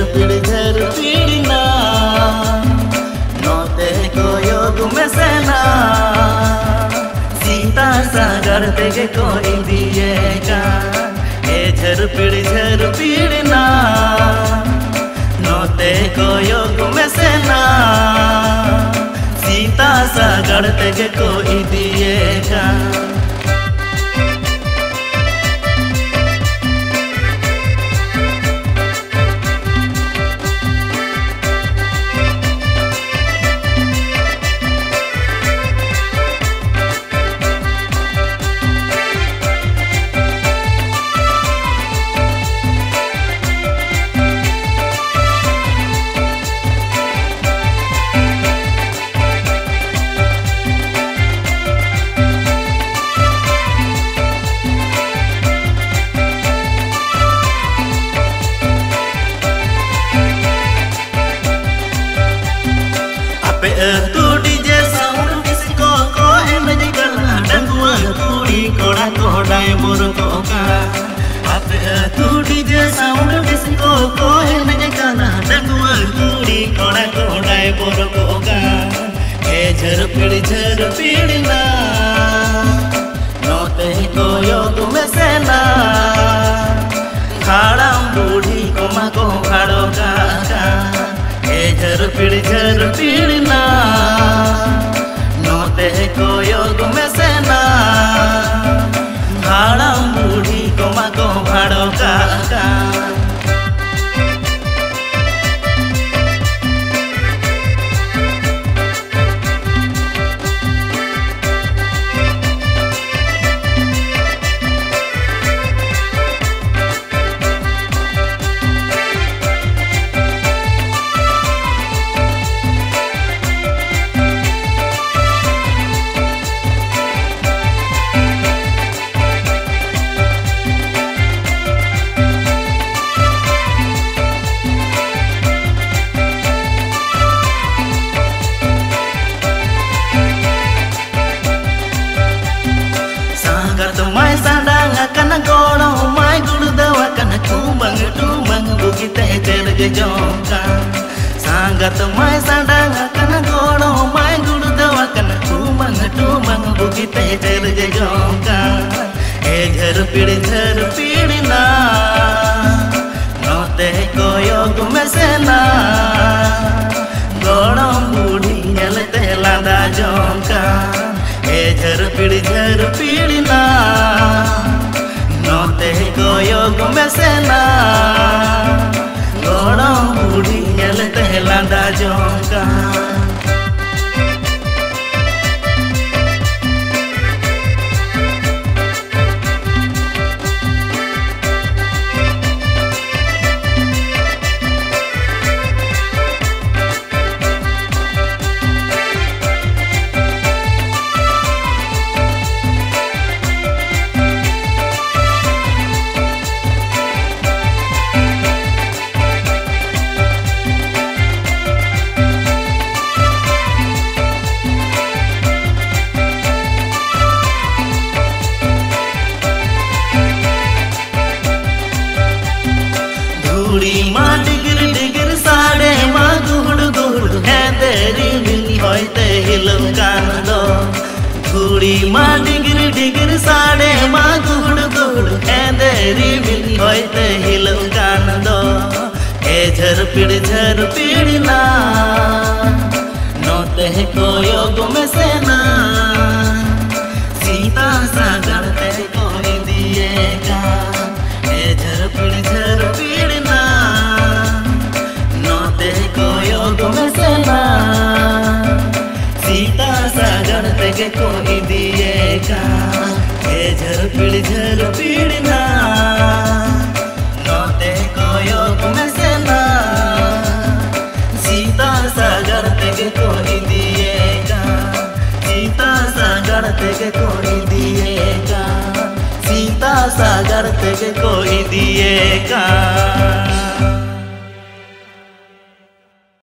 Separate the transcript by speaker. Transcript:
Speaker 1: ए झर पिड़ झर पिड़ना, नोते को योग में सेना सीता सागर तेगे कोई दिएगा ए झर पिड़ झर पिड़ना, नोते को योग में सेना सीता सागर तेगे कोई दिएगा। Koda koda bor ko ka E jhar pid jhar pidna note ko yog me sena खाड़म बूढ़ी को मको खाड़ो का ए झर पिड़ झर पिड़ना नोते को akan golo mai gulu dawa akan tumbang tumbang bukit tejer gejongka E jhar pid jhar pidna note koyog में सेना गोड़म बूढ़ी हेलते लादा जोंका ए झर पिड़ झर पिड़ना नोते को योग में सेना गोड़म बूढ़ी हेलते लादा जोंका धूड़ी माँ डिगर डिगर साड़े माँ गुड़ गुड़ है तेरी मिल होय ते हिलम कान दो धूड़ी माँ डिगर डिगर साड़े माँ गुड़ गुड़ है तेरी मिल होय ते हिलम कान दो ए झर पिड़ झर पिड़ना नोते झर पीड़ना। नोते को योग में सीता सागर ते कोई दिएगा। सीता सागर तक कोई दिएगा। सीता सागर ते कोई दिएगा।